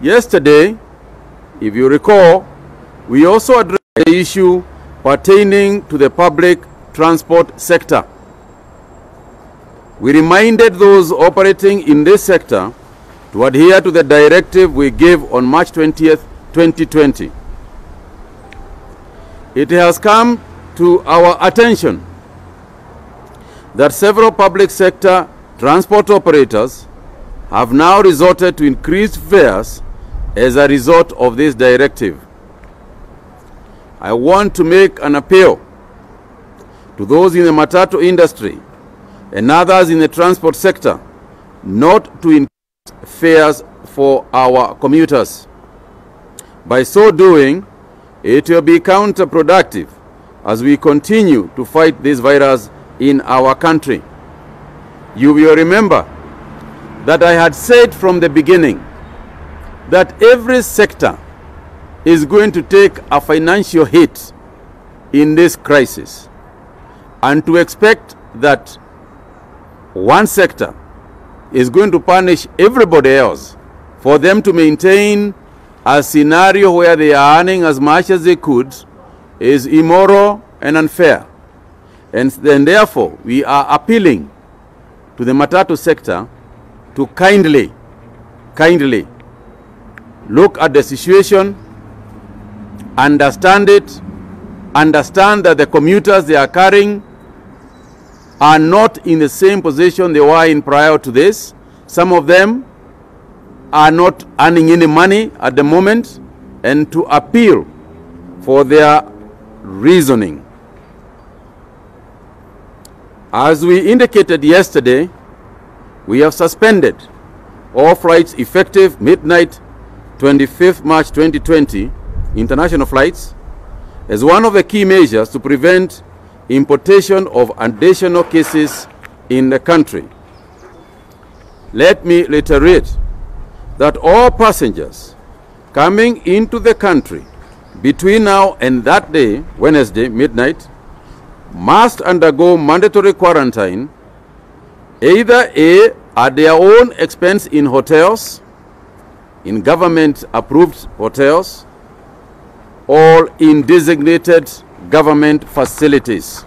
Yesterday, if you recall, we also addressed the issue pertaining to the public transport sector. We reminded those operating in this sector to adhere to the directive we gave on March 20th, 2020. It has come to our attention that several public sector transport operators have now resorted to increased fares as a result of this directive. I want to make an appeal to those in the matatu industry and others in the transport sector not to increase fares for our commuters. By so doing, it will be counterproductive as we continue to fight this virus in our country. You will remember that I had said from the beginning that every sector is going to take a financial hit in this crisis and to expect that one sector is going to punish everybody else for them to maintain a scenario where they are earning as much as they could is immoral and unfair. And then therefore, we are appealing to the matatu sector to kindly, kindly look at the situation, understand it, understand that the commuters they are carrying are not in the same position they were in prior to this. Some of them are not earning any money at the moment and to appeal for their reasoning. As we indicated yesterday, we have suspended all flights effective midnight 25th March 2020, international flights, as one of the key measures to prevent importation of additional cases in the country. Let me reiterate that all passengers coming into the country between now and that day, Wednesday, midnight, must undergo mandatory quarantine either A, at their own expense in hotels, in government approved hotels, or in designated government facilities.